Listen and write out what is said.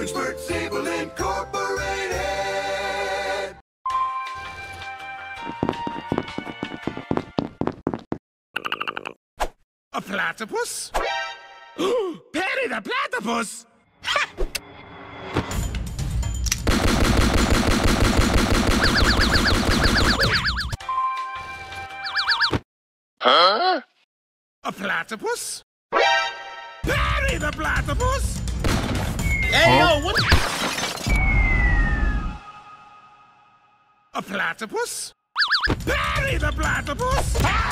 Doofenshmirtz Evil Incorporated. A platypus? Perry the platypus! Huh? A platypus? Perry the platypus! A platypus? Perry the platypus!